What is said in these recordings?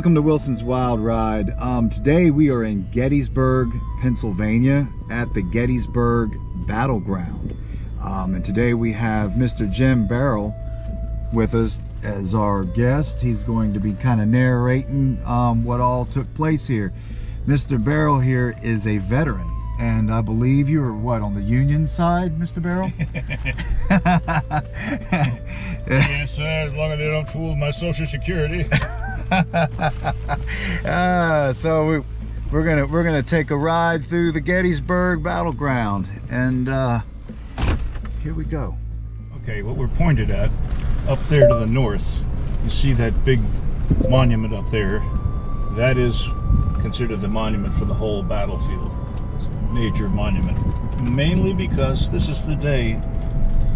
Welcome to Wilson's Wild Ride. Um, today we are in Gettysburg, Pennsylvania at the Gettysburg Battleground. Um, and today we have Mr. Jim Barrell with us as our guest. He's going to be kind of narrating um, what all took place here. Mr. Barrell here is a veteran. And I believe you are what on the Union side, Mr. Barrell? yes, sir, as long as they don't fool my social security. uh, so we, we're gonna we're gonna take a ride through the Gettysburg battleground, and uh, here we go. Okay, what we're pointed at, up there to the north, you see that big monument up there. That is considered the monument for the whole battlefield. It's a major monument, mainly because this is the day,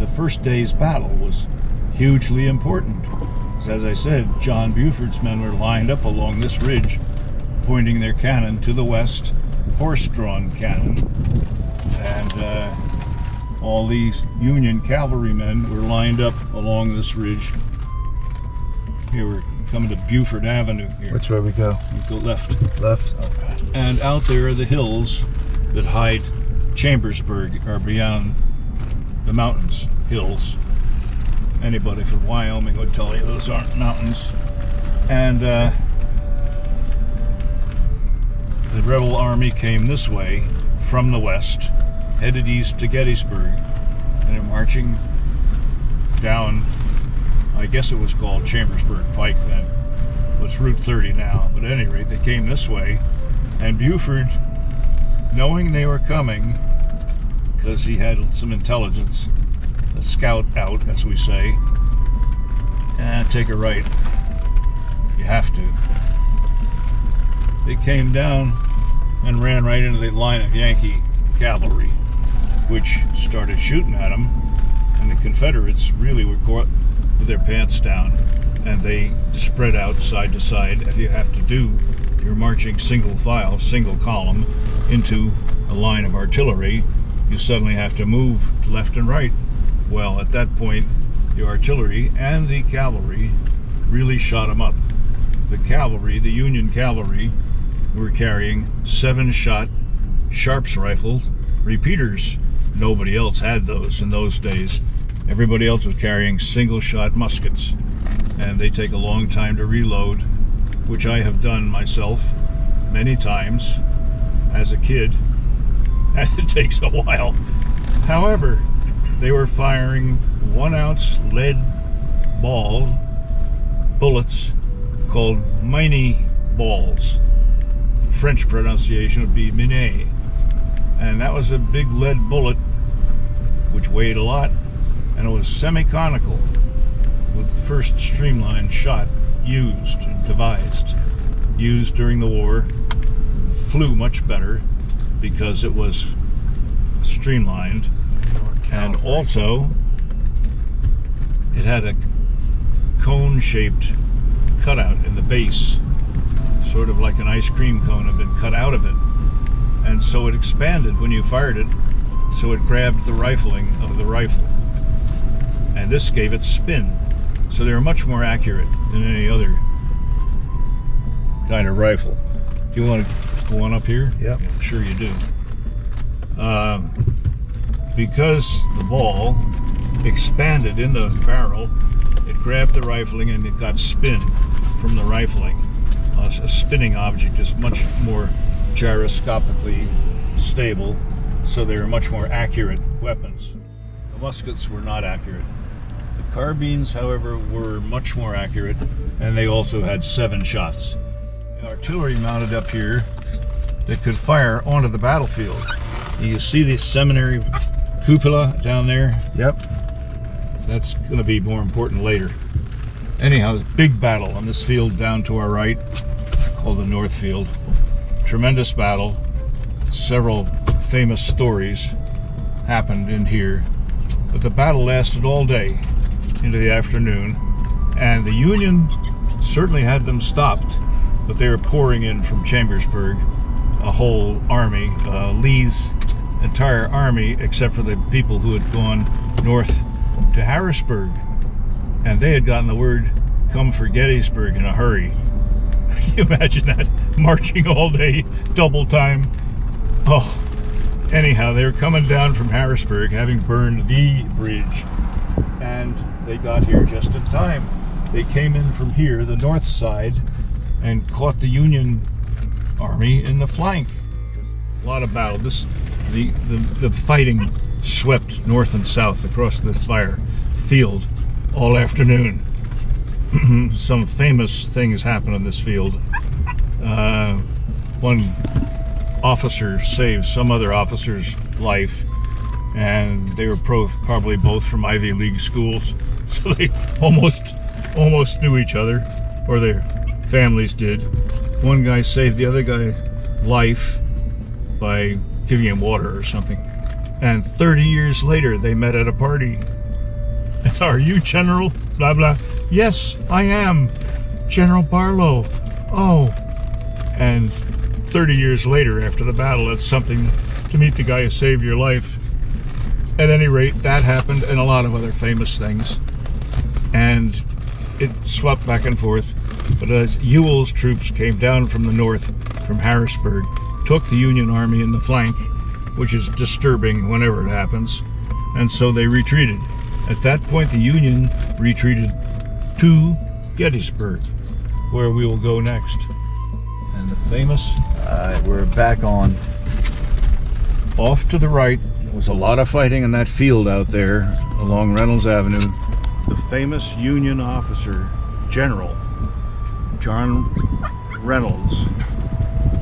the first day's battle was hugely important. As I said, John Buford's men were lined up along this ridge, pointing their cannon to the west, horse-drawn cannon, and uh, all these Union cavalrymen were lined up along this ridge. Here we're coming to Buford Avenue here. Which way we go? We go left. Left? Okay. And out there are the hills that hide Chambersburg, or beyond the mountains, hills anybody from Wyoming would tell you those aren't mountains. And uh, the rebel army came this way from the west, headed east to Gettysburg, and they're marching down, I guess it was called Chambersburg Pike then. It's Route 30 now, but at any rate, they came this way, and Buford, knowing they were coming, because he had some intelligence, a scout out, as we say, and take a right. You have to. They came down and ran right into the line of Yankee cavalry, which started shooting at them, and the Confederates really were caught with their pants down, and they spread out side to side, as you have to do. You're marching single file, single column, into a line of artillery. You suddenly have to move left and right well, at that point, the artillery and the cavalry really shot them up. The cavalry, the Union cavalry, were carrying seven shot Sharps rifles, repeaters. Nobody else had those in those days. Everybody else was carrying single shot muskets, and they take a long time to reload, which I have done myself many times as a kid, and it takes a while. However, they were firing one ounce lead ball bullets called Minié balls. French pronunciation would be Minet. And that was a big lead bullet which weighed a lot and it was semi-conical with the first streamlined shot used and devised used during the war flew much better because it was streamlined and also it had a cone-shaped cutout in the base sort of like an ice cream cone had been cut out of it and so it expanded when you fired it so it grabbed the rifling of the rifle and this gave it spin so they were much more accurate than any other kind of rifle do you want to go on up here? Yep. Yeah, sure you do. Uh, because the ball expanded in the barrel, it grabbed the rifling and it got spin from the rifling. a spinning object is much more gyroscopically stable, so they were much more accurate weapons. The muskets were not accurate. The carbines, however, were much more accurate, and they also had seven shots. The artillery mounted up here that could fire onto the battlefield. You see the seminary cupola down there. Yep. That's going to be more important later. Anyhow, big battle on this field down to our right, called the North Field. Tremendous battle. Several famous stories happened in here. But the battle lasted all day into the afternoon, and the Union certainly had them stopped, but they were pouring in from Chambersburg, a whole army. Uh, Lee's entire army except for the people who had gone north to Harrisburg. And they had gotten the word, come for Gettysburg in a hurry. Can you imagine that? Marching all day, double time. Oh, anyhow, they were coming down from Harrisburg, having burned the bridge, and they got here just in time. They came in from here, the north side, and caught the Union Army in the flank. A lot of battle. This, the, the, the fighting swept north and south across this fire field all afternoon. Some famous things happened in this field. Uh, one officer saved some other officer's life, and they were pro- probably both from Ivy League schools, so they almost almost knew each other, or their families did. One guy saved the other guy life by giving him water or something. And 30 years later, they met at a party. And are you General? Blah, blah. Yes, I am. General Barlow. Oh. And 30 years later, after the battle, it's something to meet the guy who saved your life. At any rate, that happened and a lot of other famous things. And it swept back and forth. But as Ewell's troops came down from the north, from Harrisburg, took the Union Army in the flank, which is disturbing whenever it happens, and so they retreated. At that point, the Union retreated to Gettysburg, where we will go next. And the famous Alright, we're back on. off to the right was a lot of fighting in that field out there along Reynolds Avenue. The famous Union officer, General John Reynolds,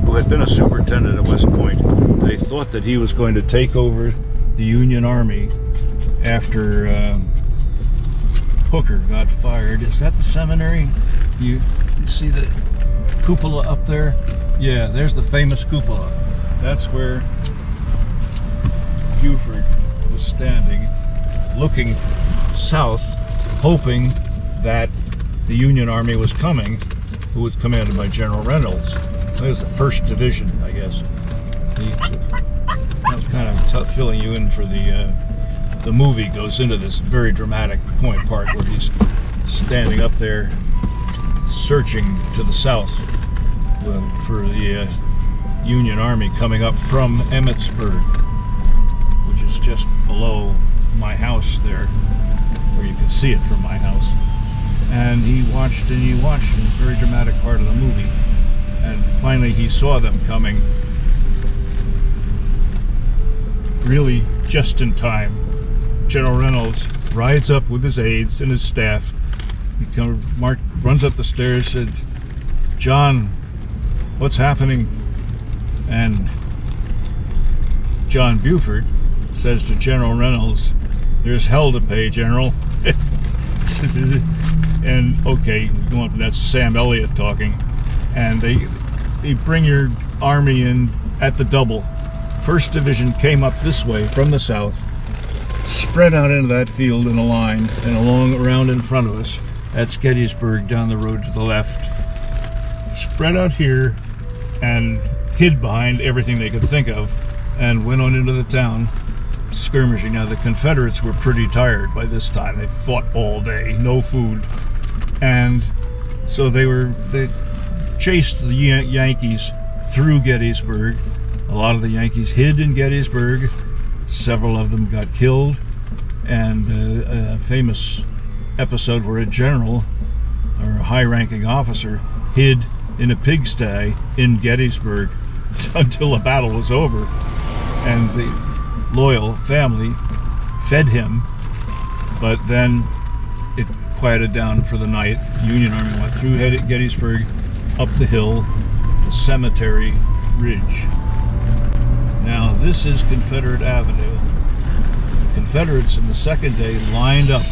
who had been a superintendent at West Point, they thought that he was going to take over the Union Army after um, Hooker got fired. Is that the seminary? You, you see the cupola up there? Yeah, there's the famous cupola. That's where Buford was standing, looking south, hoping that the Union Army was coming, who was commanded by General Reynolds. It was the first division, I guess. He, that was kind of tough filling you in for the uh, the movie. Goes into this very dramatic point part where he's standing up there, searching to the south uh, for the uh, Union Army coming up from Emmitsburg, which is just below my house there, where you can see it from my house. And he watched and he watched in a very dramatic part of the movie. And finally he saw them coming really just in time. General Reynolds rides up with his aides and his staff. He come, Mark runs up the stairs, said, John, what's happening? And John Buford says to General Reynolds, there's hell to pay, General. And okay, that's Sam Elliott talking. And they they bring your army in at the double. First division came up this way from the south, spread out into that field in a line and along around in front of us. That's Gettysburg down the road to the left. Spread out here and hid behind everything they could think of and went on into the town skirmishing. Now the Confederates were pretty tired by this time. They fought all day, no food, and so they were they chased the Yankees through Gettysburg. A lot of the Yankees hid in Gettysburg. Several of them got killed, and uh, a famous episode where a general or a high-ranking officer hid in a pigsty in Gettysburg until the battle was over, and the loyal family fed him, but then it quieted down for the night. Union Army went through Gettysburg, up the hill, to Cemetery Ridge. Now, this is Confederate Avenue. The Confederates in the second day lined up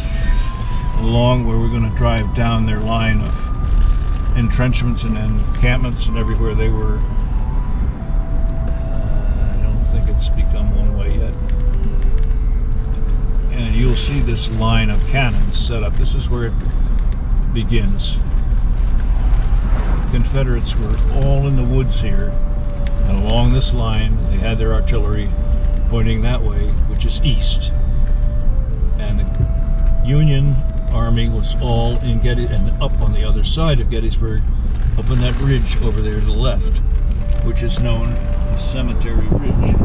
along where we're going to drive down their line of entrenchments and encampments and everywhere they were. I don't think it's become one way yet. And you'll see this line of cannons set up. This is where it begins. Confederates were all in the woods here. And along this line, they had their artillery pointing that way, which is east. And the Union army was all in Getty and up on the other side of Gettysburg, up on that ridge over there to the left, which is known as Cemetery Ridge.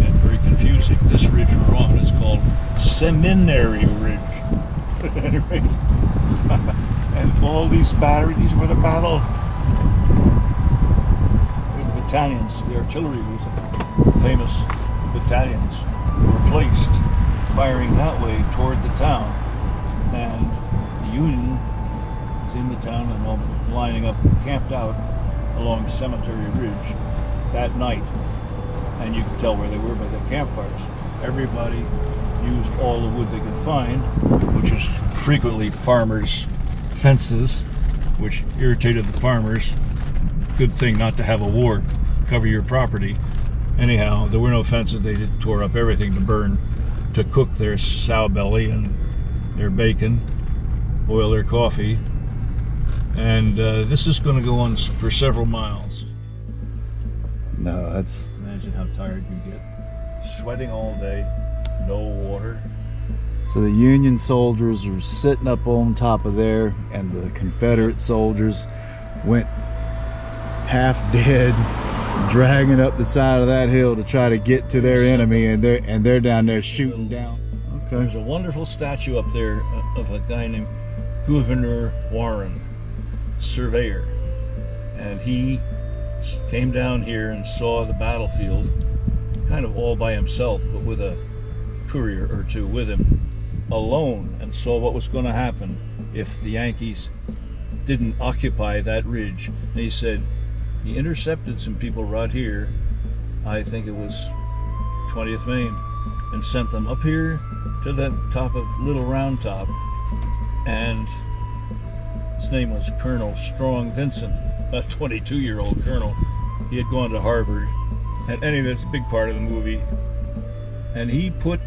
And very confusing. This ridge we're on is called Seminary Ridge. all these batteries, were the battle the battalions, the artillery was famous battalions were placed firing that way toward the town. And the Union was in the town and all lining up, camped out along Cemetery Ridge that night. And you could tell where they were by the campfires. Everybody used all the wood they could find, which is frequently farmers' fences, which irritated the farmers. Good thing not to have a war cover your property. Anyhow, there were no fences. They just tore up everything to burn, to cook their sow belly and their bacon, boil their coffee. And uh, this is going to go on for several miles. No, that's Imagine how tired you get. Sweating all day, no water. So the Union soldiers were sitting up on top of there, and the Confederate soldiers went half dead, dragging up the side of that hill to try to get to their enemy, and they're and they're down there shooting down. okay There's a wonderful statue up there uh, of a guy named Gouverneur Warren, surveyor. And he came down here and saw the battlefield kind of all by himself, but with a courier or two with him, alone, and saw what was going to happen if the Yankees didn't occupy that ridge. And he said he intercepted some people right here. I think it was 20th Maine, and sent them up here to the top of Little Round Top, and his name was Colonel Strong Vincent, a 22 year old colonel. He had gone to Harvard, and anyway, that's a big part of the movie. And he put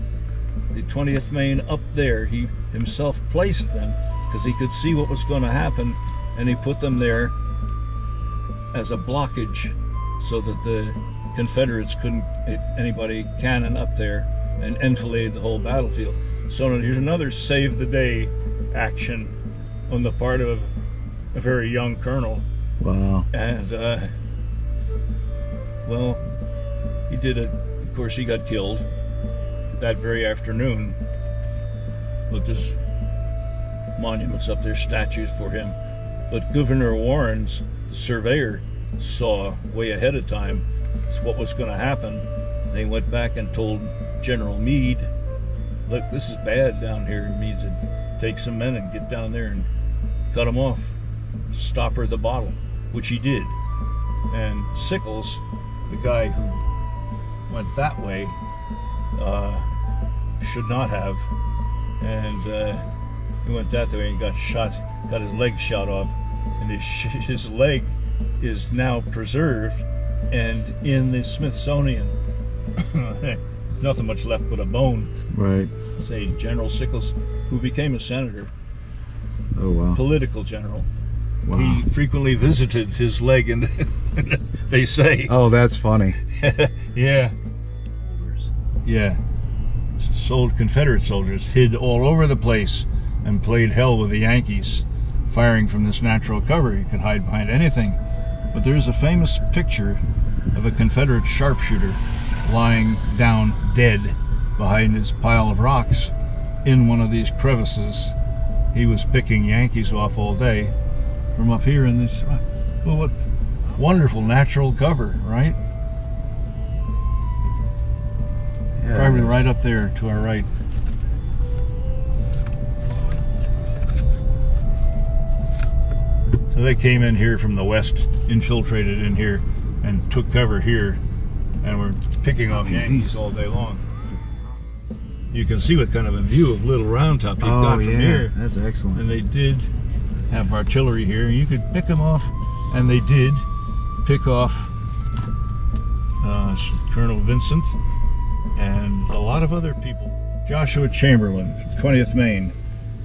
the 20th Maine up there. He himself placed them because he could see what was going to happen, and he put them there as a blockage so that the Confederates couldn't anybody cannon up there and enfilade the whole battlefield. So here's another save the day action on the part of a very young colonel, Wow. and uh, well, he did it. Of course, he got killed that very afternoon. Look, there's monuments up there, statues for him. But Gouverneur Warren's the surveyor saw way ahead of time what was going to happen. They went back and told General Meade, "Look, this is bad down here." Meade said, "Take some men and get down there and cut them off, stopper the bottle," which he did. And Sickles, the guy who went that way, uh, should not have. And uh, he went that way and got shot, got his leg shot off, and his his leg is now preserved and in the Smithsonian. Nothing much left but a bone. Right. Say General Sickles, who became a senator, Oh wow. political general. Wow. He frequently visited his leg, and they say, Oh, that's funny. yeah, yeah. Sold Confederate soldiers hid all over the place and played hell with the Yankees, firing from this natural cover. You could hide behind anything. But there's a famous picture of a Confederate sharpshooter lying down dead behind his pile of rocks in one of these crevices. He was picking Yankees off all day from up here in this. Well, what wonderful natural cover, right? Yeah, Probably right up there to our right. So they came in here from the west, infiltrated in here, and took cover here, and were picking off Yankees all day long. You can see what kind of a view of Little Round Top you've Oh got from yeah, here. that's excellent. And they did have artillery here. You could pick them off, and they did pick off uh, Colonel Vincent and a lot of other people. Joshua Chamberlain, 20th Maine,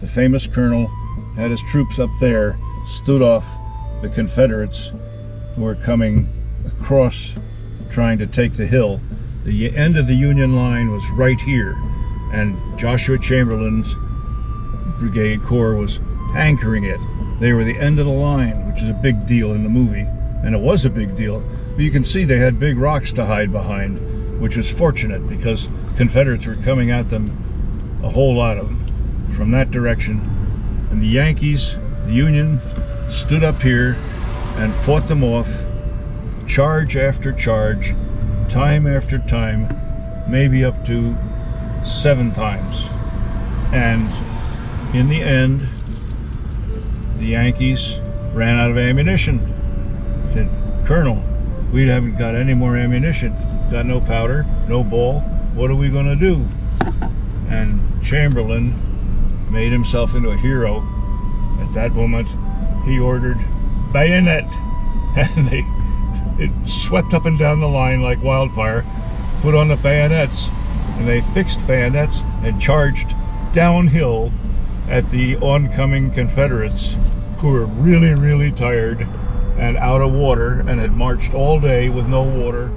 the famous colonel, had his troops up there, stood off the Confederates who were coming across trying to take the hill. The end of the Union line was right here, and Joshua Chamberlain's Brigade Corps was anchoring it. They were the end of the line, which is a big deal in the movie, and it was a big deal. But you can see they had big rocks to hide behind, which was fortunate because Confederates were coming at them, a whole lot of them, from that direction. And the Yankees, the Union, stood up here and fought them off, charge after charge, time after time, maybe up to seven times. And in the end, the Yankees ran out of ammunition. Said, Colonel, we haven't got any more ammunition. Got no powder, no ball. What are we going to do? And Chamberlain made himself into a hero. At that moment, he ordered bayonet. And they it swept up and down the line like wildfire, put on the bayonets, and they fixed bayonets and charged downhill at the oncoming Confederates who were really, really tired and out of water and had marched all day with no water.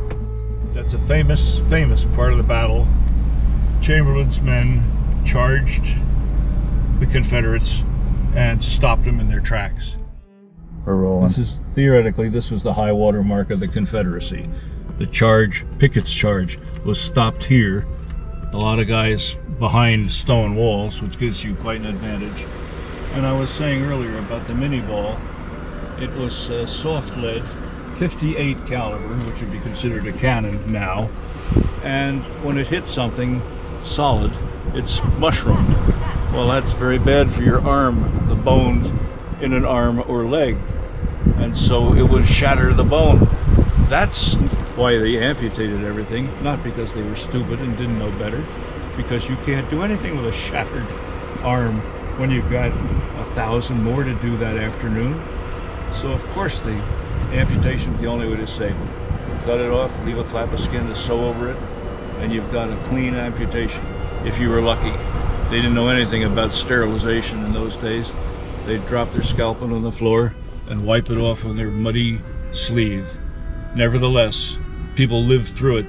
That's a famous, famous part of the battle. Chamberlain's men charged the Confederates and stopped them in their tracks. We're rolling. This is theoretically this was the high water mark of the Confederacy. The charge, Pickett's charge, was stopped here. A lot of guys behind stone walls, which gives you quite an advantage. And I was saying earlier about the Minié ball. It was uh, soft lead, 58 caliber, which would be considered a cannon now. And when it hits something solid, it's mushroomed. Well, that's very bad for your arm, the bones in an arm or leg. And so it would shatter the bone. That's why they amputated everything, not because they were stupid and didn't know better, because you can't do anything with a shattered arm when you've got a thousand more to do that afternoon. So of course the amputation is the only way to save them. Cut it off, leave a flap of skin to sew over it, and you've got a clean amputation, if you were lucky. They didn't know anything about sterilization in those days. They'd drop their scalpel on the floor and wipe it off on their muddy sleeve. Nevertheless, people lived through it